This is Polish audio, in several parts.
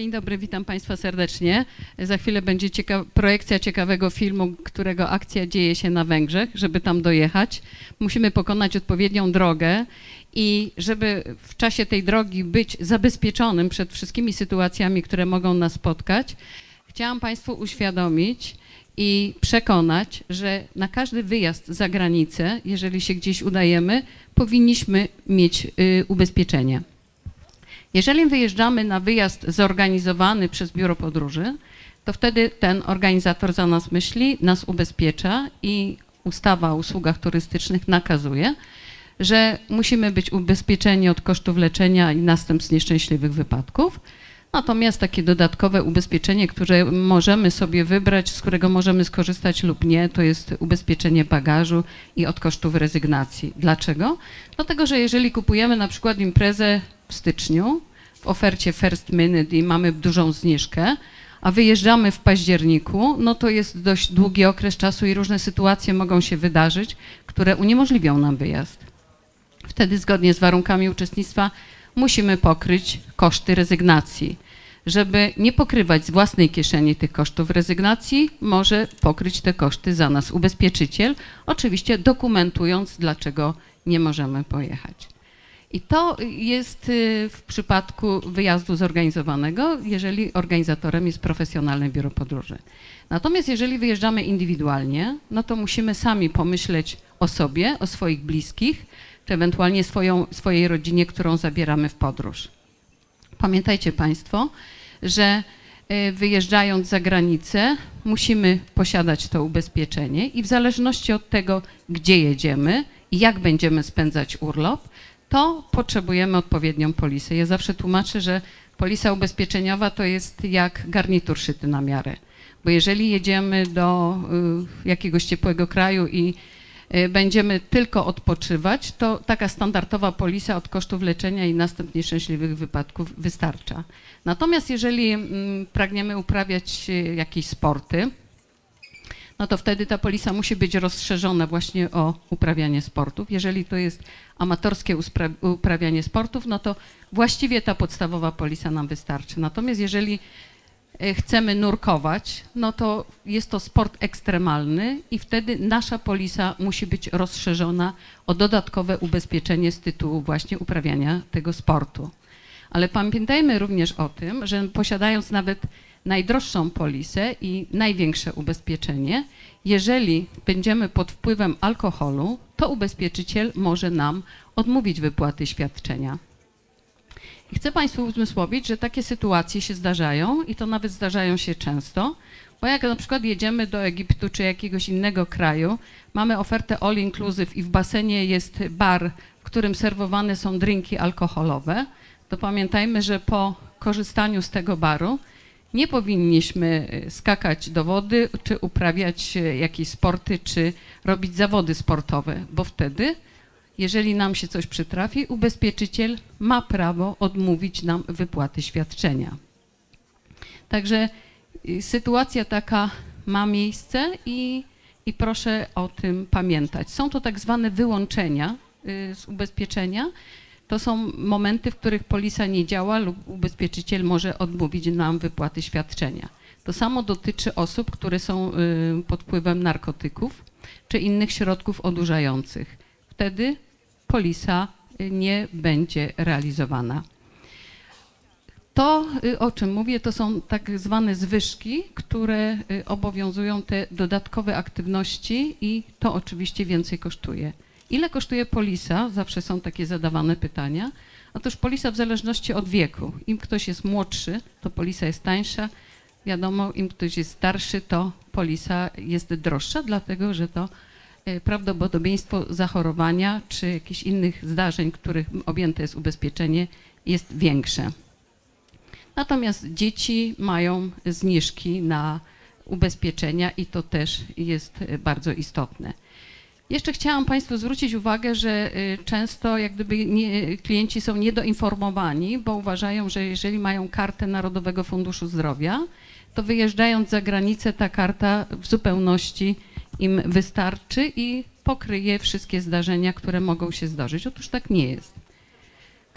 Dzień dobry, witam Państwa serdecznie. Za chwilę będzie cieka- projekcja ciekawego filmu, którego akcja dzieje się na Węgrzech. Żeby tam dojechać, musimy pokonać odpowiednią drogę i żeby w czasie tej drogi być zabezpieczonym przed wszystkimi sytuacjami, które mogą nas spotkać, chciałam Państwu uświadomić i przekonać, że na każdy wyjazd za granicę, jeżeli się gdzieś udajemy, powinniśmy mieć y, ubezpieczenie. Jeżeli wyjeżdżamy na wyjazd zorganizowany przez biuro podróży, to wtedy ten organizator za nas myśli, nas ubezpiecza i ustawa o usługach turystycznych nakazuje, że musimy być ubezpieczeni od kosztów leczenia i następstw nieszczęśliwych wypadków. Natomiast takie dodatkowe ubezpieczenie, które możemy sobie wybrać, z którego możemy skorzystać lub nie, to jest ubezpieczenie bagażu i od kosztów rezygnacji. Dlaczego? Dlatego, że jeżeli kupujemy na przykład imprezę w styczniu w ofercie First Minute i mamy dużą zniżkę, a wyjeżdżamy w październiku, no to jest dość długi okres czasu i różne sytuacje mogą się wydarzyć, które uniemożliwią nam wyjazd. Wtedy zgodnie z warunkami uczestnictwa musimy pokryć koszty rezygnacji. Żeby nie pokrywać z własnej kieszeni tych kosztów rezygnacji, może pokryć te koszty za nas ubezpieczyciel, oczywiście dokumentując, dlaczego nie możemy pojechać. I to jest y, w przypadku wyjazdu zorganizowanego, jeżeli organizatorem jest profesjonalne biuro podróży. Natomiast jeżeli wyjeżdżamy indywidualnie, no to musimy sami pomyśleć o sobie, o swoich bliskich, czy ewentualnie swoją, swojej rodzinie, którą zabieramy w podróż. Pamiętajcie Państwo, że y, wyjeżdżając za granicę, musimy posiadać to ubezpieczenie i w zależności od tego, gdzie jedziemy i jak będziemy spędzać urlop, to potrzebujemy odpowiednią polisę. Ja zawsze tłumaczę, że polisa ubezpieczeniowa to jest jak garnitur szyty na miarę. Bo jeżeli jedziemy do y, jakiegoś ciepłego kraju i y, będziemy tylko odpoczywać, to taka standardowa polisa od kosztów leczenia i następnie nieszczęśliwych wypadków wystarcza. Natomiast jeżeli mm, pragniemy uprawiać y, jakieś sporty, no to wtedy ta polisa musi być rozszerzona właśnie o uprawianie sportów. Jeżeli to jest amatorskie uprawianie sportów, no to właściwie ta podstawowa polisa nam wystarczy. Natomiast jeżeli e, chcemy nurkować, no to jest to sport ekstremalny i wtedy nasza polisa musi być rozszerzona o dodatkowe ubezpieczenie z tytułu właśnie uprawiania tego sportu. Ale pamiętajmy również o tym, że posiadając nawet najdroższą polisę i największe ubezpieczenie, jeżeli będziemy pod wpływem alkoholu, to ubezpieczyciel może nam odmówić wypłaty świadczenia. I chcę Państwu uzmysłowić, że takie sytuacje się zdarzają i to nawet zdarzają się często, bo jak na przykład jedziemy do Egiptu czy jakiegoś innego kraju, mamy ofertę all inclusive i w basenie jest bar, w którym serwowane są drinki alkoholowe, to pamiętajmy, że po korzystaniu z tego baru nie powinniśmy y, skakać do wody, czy uprawiać y, jakieś sporty, czy robić zawody sportowe, bo wtedy, jeżeli nam się coś przytrafi, ubezpieczyciel ma prawo odmówić nam wypłaty świadczenia. Także y, sytuacja taka ma miejsce i, i proszę o tym pamiętać. Są to tak zwane wyłączenia z ubezpieczenia, to są momenty, w których polisa nie działa lub ubezpieczyciel może odmówić nam wypłaty świadczenia. To samo dotyczy osób, które są y, pod wpływem narkotyków czy innych środków odurzających. Wtedy polisa y, nie będzie realizowana. To, y, o czym mówię, to są tak zwane zwyżki, które obowiązują te dodatkowe aktywności i to oczywiście więcej kosztuje. Ile kosztuje polisa? Zawsze są takie zadawane pytania. Otóż polisa w zależności od wieku. Im ktoś jest młodszy, to polisa jest tańsza. Wiadomo, im ktoś jest starszy, to polisa jest droższa, dlatego że to e, prawdopodobieństwo zachorowania czy jakichś innych zdarzeń, których objęte jest ubezpieczenie, jest większe. Natomiast dzieci mają zniżki na ubezpieczenia i to też jest e, bardzo istotne. Jeszcze chciałam Państwu zwrócić uwagę, że y, często jak gdyby nie, klienci są niedoinformowani, bo uważają, że jeżeli mają kartę Narodowego Funduszu Zdrowia, to wyjeżdżając za granicę ta karta w zupełności im wystarczy i pokryje wszystkie zdarzenia, które mogą się zdarzyć. Otóż tak nie jest.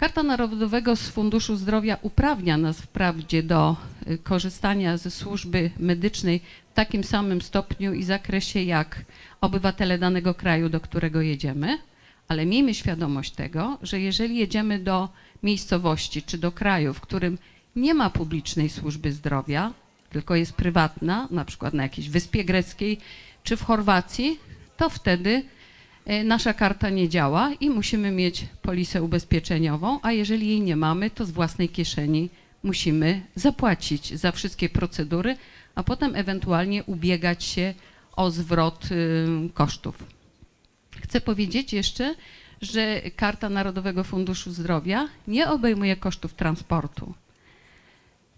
Karta Narodowego z Funduszu Zdrowia uprawnia nas wprawdzie do y, korzystania ze służby medycznej w takim samym stopniu i zakresie jak obywatele danego kraju, do którego jedziemy, ale miejmy świadomość tego, że jeżeli jedziemy do miejscowości czy do kraju, w którym nie ma publicznej służby zdrowia, tylko jest prywatna, na przykład na jakiejś wyspie greckiej czy w Chorwacji, to wtedy nasza karta nie działa i musimy mieć polisę ubezpieczeniową, a jeżeli jej nie mamy, to z własnej kieszeni musimy zapłacić za wszystkie procedury, a potem ewentualnie ubiegać się o zwrot y, kosztów. Chcę powiedzieć jeszcze, że Karta Narodowego Funduszu Zdrowia nie obejmuje kosztów transportu.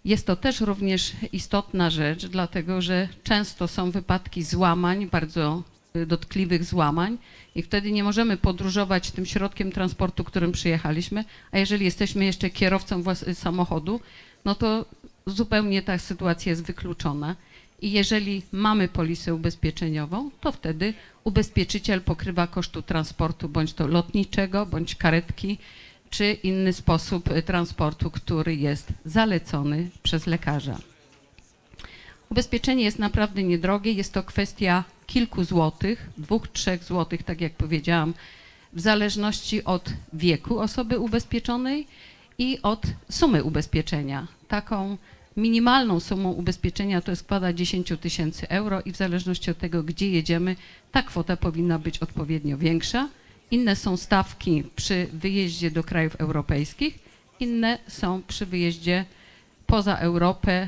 Jest to też również istotna rzecz, dlatego że często są wypadki złamań, bardzo y, dotkliwych złamań i wtedy nie możemy podróżować tym środkiem transportu, którym przyjechaliśmy, a jeżeli jesteśmy jeszcze kierowcą włas- samochodu, no to zupełnie ta sytuacja jest wykluczona. I jeżeli mamy polisę ubezpieczeniową, to wtedy ubezpieczyciel pokrywa kosztu transportu bądź to lotniczego, bądź karetki, czy inny sposób y, transportu, który jest zalecony przez lekarza. Ubezpieczenie jest naprawdę niedrogie, jest to kwestia kilku złotych, dwóch, trzech złotych, tak jak powiedziałam, w zależności od wieku osoby ubezpieczonej i od sumy ubezpieczenia. Taką minimalną sumą ubezpieczenia to składa 10 tysięcy euro i w zależności od tego, gdzie jedziemy, ta kwota powinna być odpowiednio większa. Inne są stawki przy wyjeździe do krajów europejskich, inne są przy wyjeździe poza Europę,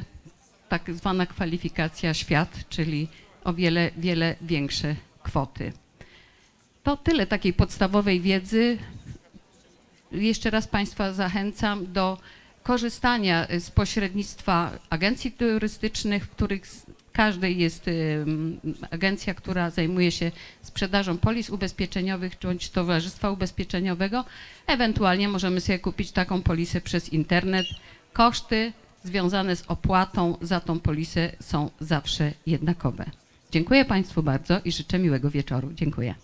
tak zwana kwalifikacja świat, czyli o wiele, wiele większe kwoty. To tyle takiej podstawowej wiedzy. Jeszcze raz Państwa zachęcam do korzystania z pośrednictwa agencji turystycznych, w których każdej jest agencja, która zajmuje się sprzedażą polis ubezpieczeniowych bądź towarzystwa ubezpieczeniowego. Ewentualnie możemy sobie kupić taką polisę przez internet. Koszty związane z opłatą za tą polisę są zawsze jednakowe. Dziękuję Państwu bardzo i życzę miłego wieczoru. Dziękuję.